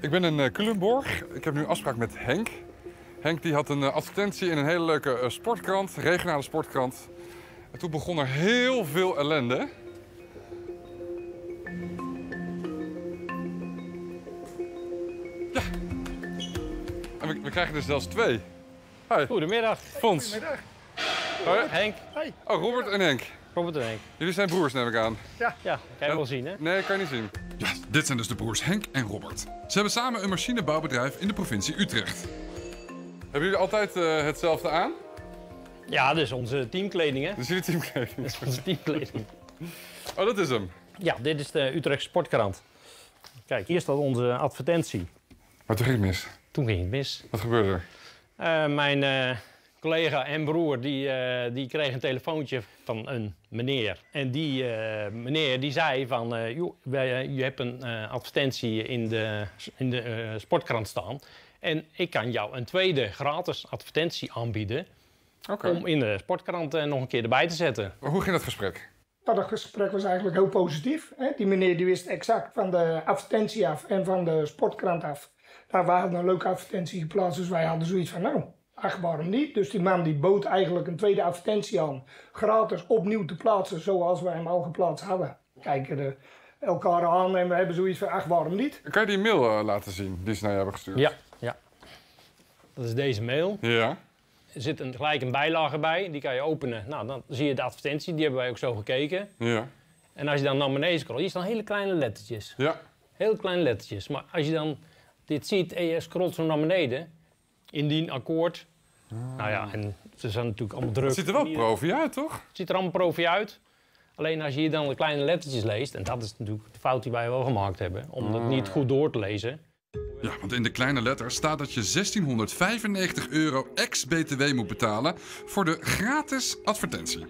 Ik ben in uh, Culemborg. Ik heb nu een afspraak met Henk. Henk die had een uh, advertentie in een hele leuke uh, sportkrant, regionale sportkrant. En toen begon er heel veel ellende. Ja. En we, we krijgen er zelfs twee. Hi. Goedemiddag. Fons. Goedemiddag. Hoi. Henk. Hoi. Oh, Robert en Henk. Robert en Henk. Jullie zijn broers, neem ik aan. Ja, kan je wel zien, hè? Nee, kan je niet zien. Ja, dit zijn dus de broers Henk en Robert. Ze hebben samen een machinebouwbedrijf in de provincie Utrecht. Hebben jullie altijd uh, hetzelfde aan? Ja, dat is onze teamkleding, hè? Dat is jullie teamkleding. Dat is onze teamkleding. Oh, dat is hem. Ja, dit is de Utrecht Sportkrant. Kijk, hier staat onze advertentie. Maar toen ging het mis. Toen ging het mis. Wat gebeurde er? Uh, mijn uh, collega en broer die, uh, die kreeg een telefoontje van een meneer. En die meneer die zei van, joh, wij, je hebt een advertentie in de, in de sportkrant staan. En ik kan jou een tweede gratis advertentie aanbieden. Okay. Om in de sportkrant nog een keer erbij te zetten. Maar hoe ging dat gesprek? Nou, dat gesprek was eigenlijk heel positief. Hè? Die meneer die wist exact van de advertentie af en van de sportkrant af. Daar we hadden een leuke advertentie geplaatst, dus wij hadden zoiets van, nou, ach, waarom niet? Dus die man die bood eigenlijk een tweede advertentie aan, gratis opnieuw te plaatsen zoals wij hem al geplaatst hadden. Kijken de, elkaar aan en we hebben zoiets van, ach, waarom niet? Kan je die mail uh, laten zien die ze naar je hebben gestuurd? Ja, ja. Dat is deze mail. Ja. Er zit een, gelijk een bijlage bij, die kan je openen. Nou, dan zie je de advertentie, die hebben wij ook zo gekeken. Ja. En als je dan naar beneden scrolt, hier staan hele kleine lettertjes. Ja. Heel kleine lettertjes. Maar als je dan dit ziet en je scrolt zo naar beneden, indien akkoord. Nou ja, en ze zijn natuurlijk allemaal druk. Het ziet er wel profi uit, toch? Het ziet er allemaal profi uit. Alleen als je hier dan de kleine lettertjes leest, en dat is natuurlijk de fout die wij wel gemaakt hebben, om dat niet goed door te lezen. Ja, want in de kleine letters staat dat je 1695 euro ex-BTW moet betalen voor de gratis advertentie.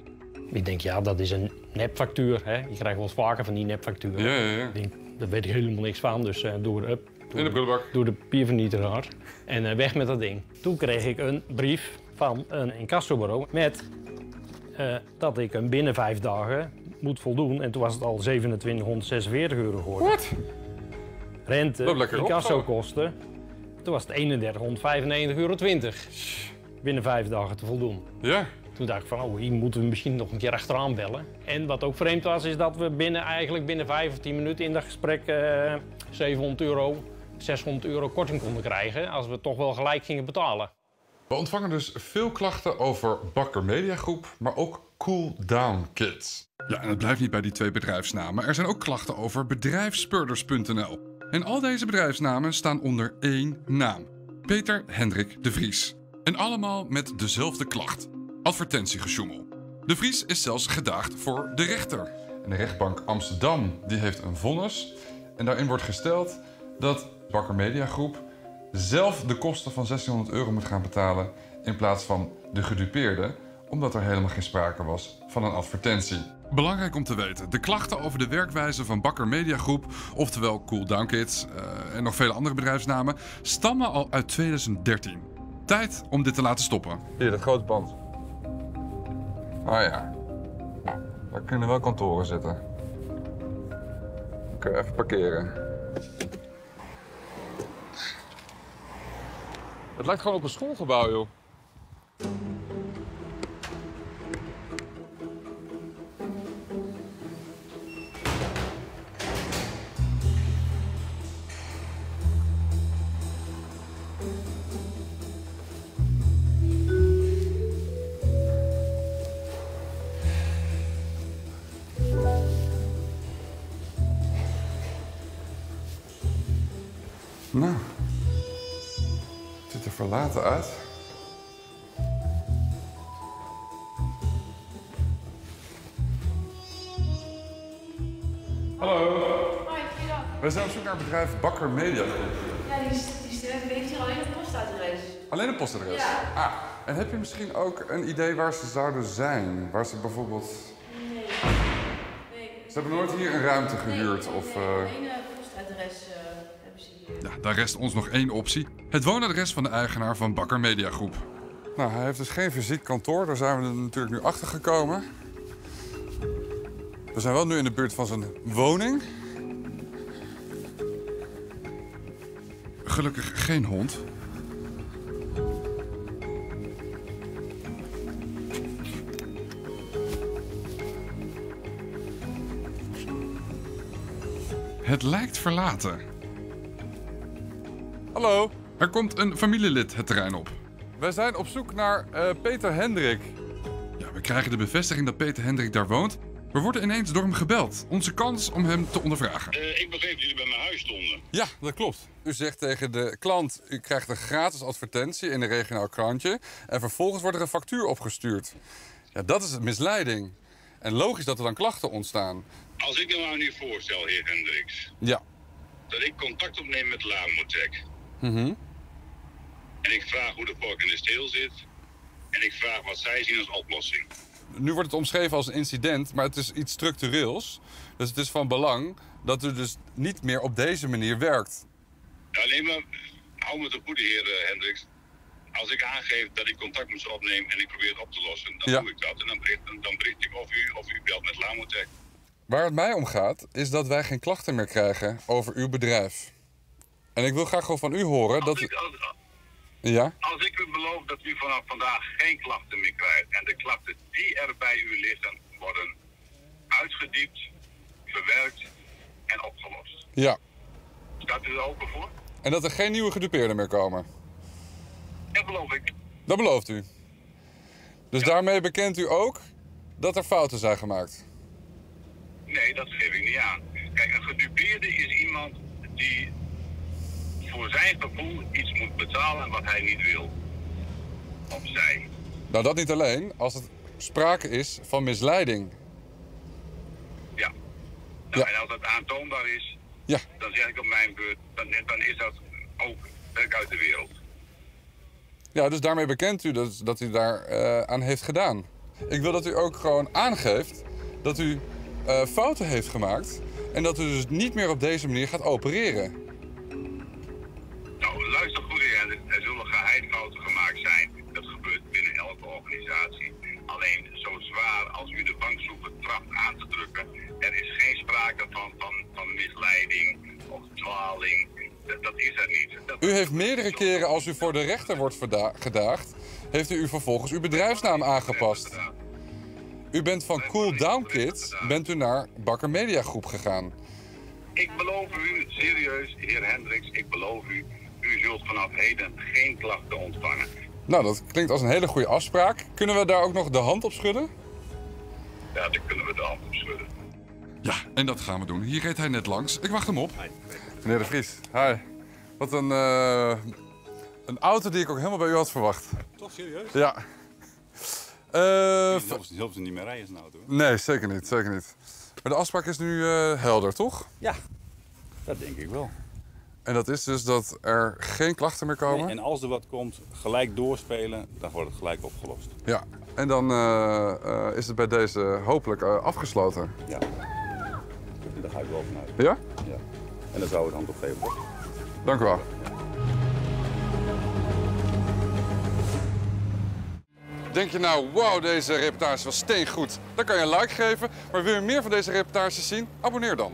Ik denk, ja, dat is een nepfactuur. Hè? Je krijgt wel eens vaker van die nepfacturen. Ja, ja, ja. Ik denk, daar weet ik helemaal niks van, dus uh, door, up, door, In de prullenbak. door de biervernieteraar. En uh, weg met dat ding. Toen kreeg ik een brief van een incassobureau met uh, dat ik hem binnen vijf dagen moet voldoen. En toen was het al 2746 euro geworden. Wat? Rente, incassokosten. Toen was het 3195,20 euro. Binnen vijf dagen te voldoen. Ja. Toen dacht ik van, oh, hier moeten we misschien nog een keer achteraan bellen. En wat ook vreemd was, is dat we binnen, eigenlijk binnen 5 of 10 minuten in dat gesprek uh, 700 euro, 600 euro korting konden krijgen. Als we toch wel gelijk gingen betalen. We ontvangen dus veel klachten over Bakker Media Groep, maar ook Cool Down Kids. Ja, en het blijft niet bij die twee bedrijfsnamen. Er zijn ook klachten over bedrijfspeurders.nl. En al deze bedrijfsnamen staan onder één naam. Peter Hendrik de Vries. En allemaal met dezelfde klacht. Advertentiegesjoemel. De Vries is zelfs gedaagd voor de rechter. En de rechtbank Amsterdam die heeft een vonnis. En daarin wordt gesteld dat Bakker Media Groep zelf de kosten van 1600 euro moet gaan betalen in plaats van de gedupeerde, omdat er helemaal geen sprake was van een advertentie. Belangrijk om te weten, de klachten over de werkwijze van Bakker Media Groep, oftewel Cool Down Kids uh, en nog vele andere bedrijfsnamen, stammen al uit 2013. Tijd om dit te laten stoppen. Hier, dat grote pand. Ah ja, daar kunnen wel kantoren zitten. Kun je even parkeren. Het lijkt gewoon op een schoolgebouw, joh. Nou, verlaten uit. Hallo. Hoi, goeiedag. Wij zijn op zoek naar het bedrijf Bakker Media Groep. Ja, die, die student heeft hier alleen een postadres. Alleen een postadres? Ja. Ah, en heb je misschien ook een idee waar ze zouden zijn? Waar ze bijvoorbeeld... Nee. nee. Ze hebben nooit hier een ruimte gehuurd nee, of... Nee, uh... alleen een postadres uh, hier. Ja, daar rest ons nog één optie. Het woonadres van de eigenaar van Bakker Media Groep. Nou, hij heeft dus geen fysiek kantoor. Daar zijn we er natuurlijk nu achter gekomen. We zijn wel nu in de buurt van zijn woning. gelukkig geen hond. Het lijkt verlaten. Hallo, er komt een familielid het terrein op. Wij zijn op zoek naar eh, Peter Hendrik. Ja, we krijgen de bevestiging dat Peter Hendrik daar woont. We worden ineens door hem gebeld. Onze kans om hem te ondervragen. Eh, ik begreep dat jullie bij mijn huis stonden. Ja, dat klopt. U zegt tegen de klant, u krijgt een gratis advertentie in een regionaal krantje. En vervolgens wordt er een factuur opgestuurd. Ja, dat is misleiding. En logisch dat er dan klachten ontstaan. Als ik me nou nu voorstel, heer Hendricks, Ja. dat ik contact opneem met Mhm. en ik vraag hoe de vork in de steel zit en ik vraag wat zij zien als oplossing. Nu wordt het omschreven als een incident, maar het is iets structureels. Dus het is van belang dat u dus niet meer op deze manier werkt. Alleen maar, hou me te goede, heer eh, Hendricks. Als ik aangeef dat ik contact met ze opneem en ik probeer het op te lossen, dan Ja. doe ik dat. En dan bericht, dan bericht ik of u, of u belt met Lamotec. Waar het mij om gaat, is dat wij geen klachten meer krijgen over uw bedrijf. En ik wil graag gewoon van u horen dat Als u... ik, als, Ja? als ik u beloof dat u vanaf vandaag geen klachten meer krijgt en de klachten die er bij u liggen worden uitgediept, verwerkt en opgelost. Ja. Staat u er open voor? En dat er geen nieuwe gedupeerden meer komen. Dat beloof ik. Dat belooft u. Dus daarmee bekent u ook dat er fouten zijn gemaakt. Nee, dat geef ik niet aan. Kijk, een gedupeerde is iemand die voor zijn gevoel iets moet betalen wat hij niet wil. Of zij. Nou, dat niet alleen. Als het sprake is van misleiding. Ja. Nou, Ja. En als dat aantoonbaar is, Ja, dan zeg ik op mijn beurt, dan, dan is dat ook werk uit de wereld. ja dus daarmee bekent u dat, dat u daar eh, aan heeft gedaan. Ik wil dat u ook gewoon aangeeft dat u eh, fouten heeft gemaakt. En dat u dus niet meer op deze manier gaat opereren. Aan te drukken, er is geen sprake van, van, van misleiding of dwaling. Dat, dat is er niet. Dat- U heeft meerdere keren als u voor de rechter wordt gedaagd, heeft u, u vervolgens uw bedrijfsnaam aangepast. U bent van Cool Down Kids, bent u naar Bakker Media Groep gegaan. Ik beloof u, serieus, heer Hendricks, ik beloof u, u zult vanaf heden geen klachten ontvangen. Nou, dat klinkt als een hele goede afspraak. Kunnen we daar ook nog de hand op schudden? Ja, daar kunnen we de hand op schudden. Ja, en dat gaan we doen. Hier reed hij net langs. Ik wacht hem op. Meneer de Vries, hi. Wat een, eh, een auto die ik ook helemaal bij u had verwacht. Toch serieus? Ja. Eh, v- Hilversum, Hilversum niet meer rijden is een auto. nee, zeker niet, zeker niet. Maar de afspraak is nu eh, helder, toch? Ja, dat denk ik wel. En dat is dus dat er geen klachten meer komen. En als er wat komt, gelijk doorspelen, dan wordt het gelijk opgelost. Ja. En dan eh, eh, is het bij deze hopelijk eh, afgesloten. Ja. Daar ga ik wel vanuit. Ja? Ja. En dan zou ik hand op geven. Dank u wel. Denk je nou, wow, deze reportage was steengoed. Dan kan je een like geven. Maar wil je meer van deze reportages zien? Abonneer dan.